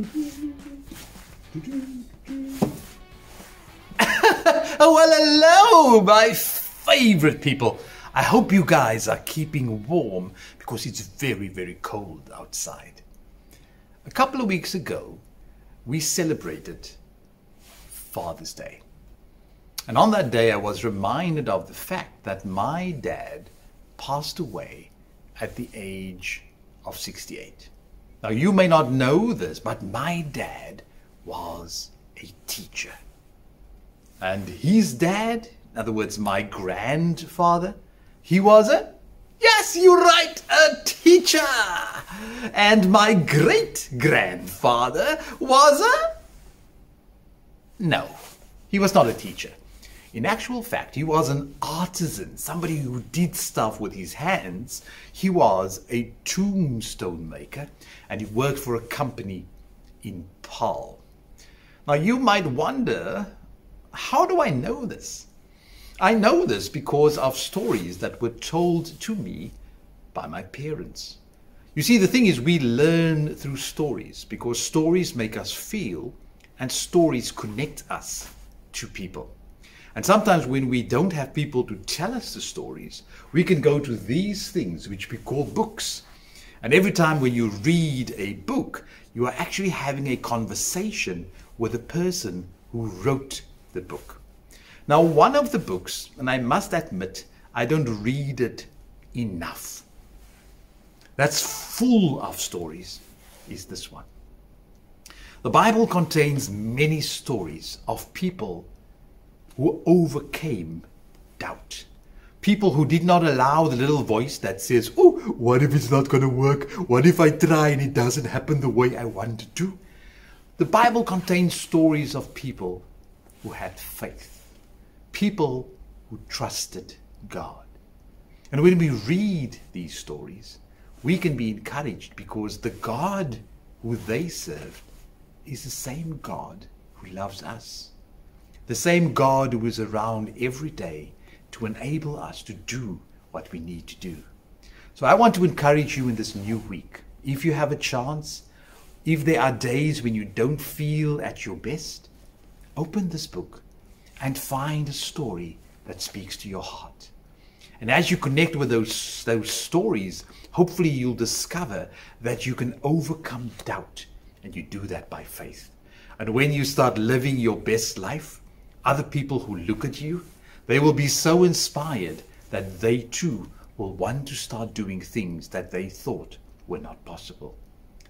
oh, well, hello, my favorite people. I hope you guys are keeping warm because it's very, very cold outside. A couple of weeks ago, we celebrated Father's Day. And on that day, I was reminded of the fact that my dad passed away at the age of 68. Now, you may not know this, but my dad was a teacher. And his dad, in other words, my grandfather, he was a, yes, you're right, a teacher. And my great grandfather was a, no, he was not a teacher. In actual fact, he was an artisan, somebody who did stuff with his hands. He was a tombstone maker and he worked for a company in Paarl. Now, you might wonder how do I know this? I know this because of stories that were told to me by my parents. You see, the thing is, we learn through stories because stories make us feel and stories connect us to people. And sometimes when we don't have people to tell us the stories, we can go to these things which we call books. And every time when you read a book, you are actually having a conversation with the person who wrote the book. Now, one of the books, and I must admit, I don't read it enough. That's full of stories, is this one. The Bible contains many stories of people who overcame doubt. People who did not allow the little voice that says, Oh, what if it's not going to work? What if I try and it doesn't happen the way I want it to? The Bible contains stories of people who had faith, people who trusted God. And when we read these stories, we can be encouraged because the God who they served is the same God who loves us. The same God who is around every day to enable us to do what we need to do. So I want to encourage you in this new week. If you have a chance, if there are days when you don't feel at your best, open this book and find a story that speaks to your heart. And as you connect with those, those stories, hopefully you'll discover that you can overcome doubt. And you do that by faith. And when you start living your best life, other people who look at you, they will be so inspired that they too will want to start doing things that they thought were not possible.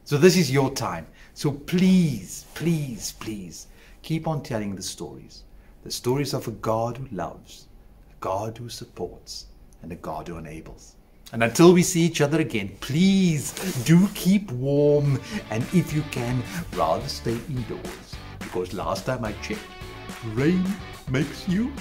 So this is your time. So please, please, please keep on telling the stories. The stories of a God who loves, a God who supports, and a God who enables. And until we see each other again, please do keep warm and if you can, rather stay indoors. Because last time I checked, rain makes you